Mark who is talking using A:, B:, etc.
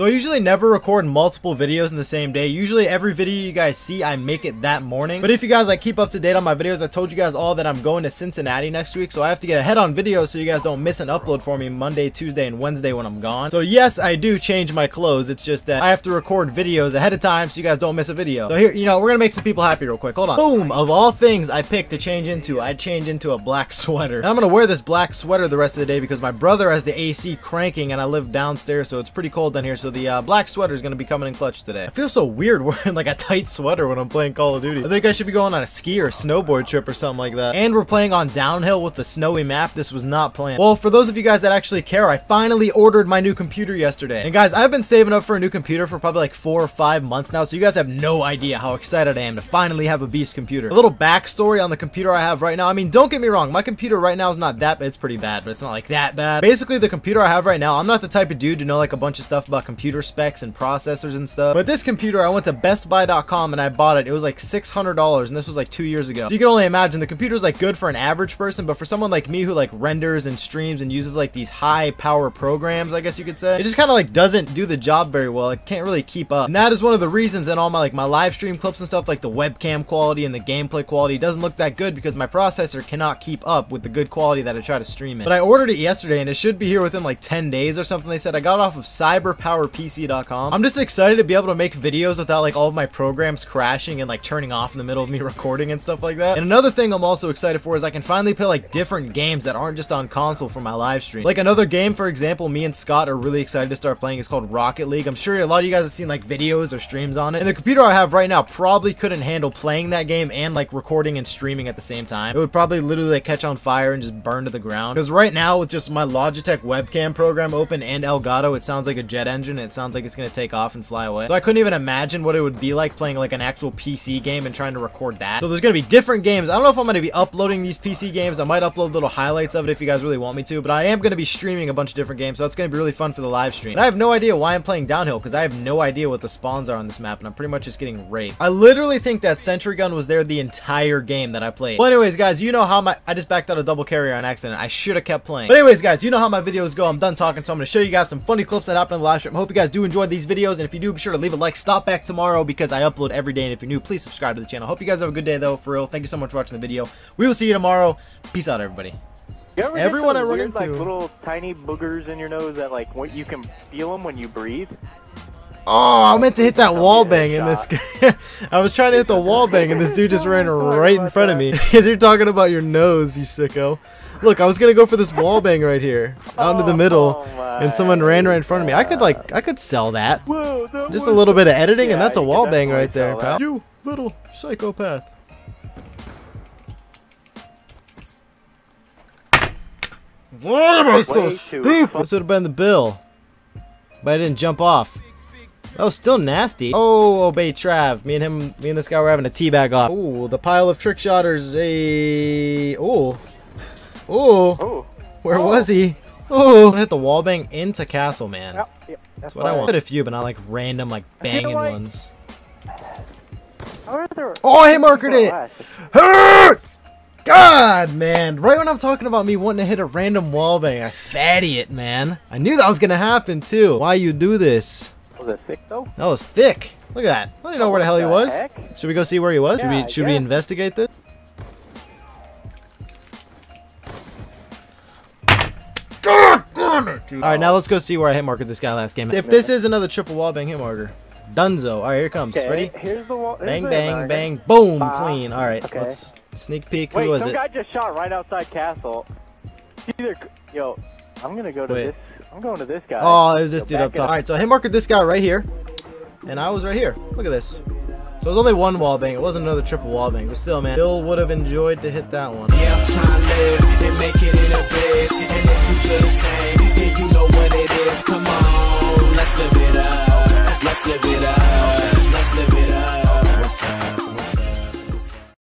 A: So I usually never record multiple videos in the same day. Usually every video you guys see, I make it that morning. But if you guys like keep up to date on my videos, I told you guys all that I'm going to Cincinnati next week. So I have to get ahead on videos so you guys don't miss an upload for me Monday, Tuesday, and Wednesday when I'm gone. So yes, I do change my clothes. It's just that I have to record videos ahead of time so you guys don't miss a video. So here, you know, we're gonna make some people happy real quick. Hold on. Boom! Of all things I picked to change into, I'd change into a black sweater. And I'm gonna wear this black sweater the rest of the day because my brother has the AC cranking and I live downstairs, so it's pretty cold down here. So the uh, black sweater is gonna be coming in clutch today. I feel so weird wearing like a tight sweater when I'm playing Call of Duty. I think I should be going on a ski or snowboard trip or something like that. And we're playing on downhill with the snowy map. This was not planned. Well, for those of you guys that actually care, I finally ordered my new computer yesterday. And guys, I've been saving up for a new computer for probably like four or five months now, so you guys have no idea how excited I am to finally have a beast computer. A little backstory on the computer I have right now. I mean, don't get me wrong, my computer right now is not that, bad, it's pretty bad, but it's not like that bad. Basically, the computer I have right now, I'm not the type of dude to know like a bunch of stuff about computer specs and processors and stuff. But this computer, I went to bestbuy.com and I bought it. It was like $600 and this was like two years ago. So you can only imagine the computer computer's like good for an average person, but for someone like me who like renders and streams and uses like these high power programs, I guess you could say, it just kind of like doesn't do the job very well. It can't really keep up. And that is one of the reasons in all my like my live stream clips and stuff like the webcam quality and the gameplay quality doesn't look that good because my processor cannot keep up with the good quality that I try to stream it. But I ordered it yesterday and it should be here within like 10 days or something. They said I got off of cyberpowerpc.com. I'm just excited to be able to make videos without like all of my programs crashing and like turning off in the middle of me recording and stuff like that. And another thing I'm also excited for is I can finally play like different games that aren't just on console for my live stream. Like another game, for example, me and Scott are really excited to start playing. It's called Rocket League. I'm sure a lot of you guys have seen like videos or streams on it. And the computer I have right now probably couldn't handle playing that game and like recording and streaming at the same time. It would probably literally like, catch on fire and just burn to the ground. Because right now with just my Logitech webcam program open and Elgato, it sounds like a jet engine. It sounds like it's to take off and fly away. So I couldn't even imagine what it would be like playing like an actual PC game and trying to record that. So there's to be different games. I don't know if I'm to be uploading these PC games. I might upload little highlights of it if you guys really want me to, but I am to be streaming a bunch of different games, so it's to be really fun for the live stream. And I have no idea why I'm playing downhill because I have no idea what the spawns are on this map, and I'm pretty much just getting raped. I literally think that sentry gun was there the entire game that I played. Well, anyways, guys, you know how my... I just backed out a double carrier on accident. I should have kept playing. But anyways, guys, you know how my videos go. I'm done talking, so I'm to show you guys some funny clips that happened in the live stream. Hope you guys do enjoy these videos, and if you do, be sure to leave a like. Stop back tomorrow because I upload every day, and if you're new, please subscribe to the channel. Hope you guys have a good day, though, for real. Thank you so much for watching the video. We will see you tomorrow. Peace out, everybody. Everyone I run
B: weird,
A: into.
B: like little tiny boogers in your nose that like what you can feel them when you breathe.
A: Oh, I meant to hit that wall bang in this guy. I was trying to hit the wall bang and this dude just ran right in front of me. Because you're talking about your nose, you sicko. Look, I was gonna go for this wall bang right here, out into the middle,
B: Oh
A: and someone ran right in front of me. I could like, I could sell that. Just a little bit of editing, and that's a wall bang right there, pal. You little psychopath. Why am I so stupid? This would have been the bill, but I didn't jump off. That was still nasty. Oh, oh obey Trav. Me and him, me and this guy were having a teabag off. Ooh, the pile of trick shotters. Hey, ooh, ooh.
B: Oh,
A: Where
B: Oh.
A: was he? Oh, I'm gonna hit the wall bang into castle, man.
B: yep, yep, that's
A: That's what I want. Hit a few, but not like random, like banging
B: like-
A: ones.
B: There-
A: Oh, I hit markered it. Hurt! God, man. Right when I'm talking about me wanting to hit a random wall bang, I fatty it, man. I knew that was gonna happen too. Why you do this?
B: Was it thick though?
A: That was thick. Look at that. I don't even know where the hell he was.
B: heck?
A: Should we go see where he was? should we should we investigate this? God damn it, dude. All right, now let's go see where I hit marker this guy last game. If this is another triple wall bang hit marker, Dunzo. All right, here it comes.
B: Okay,
A: Ready?
B: Here's the wall. here's
A: Bang,
B: the
A: bang,
B: American.
A: bang, boom,
B: Bob.
A: clean. All right,
B: Okay.
A: let's sneak peek.
B: Wait,
A: Who was
B: some
A: it?
B: guy just shot right outside castle. Either, yo, I'm gonna go to
A: Wait.
B: this. I'm going to this guy.
A: Oh, it was this dude up top. All right, so him marked this guy right here, and I was right here. Look at this. So it was only one wall bang. It wasn't another triple wall bang, but still, man, still would have enjoyed to hit that one.
C: Yeah, I'm trying to live and make it in. And if you feel the same, then you know what it is. Come on.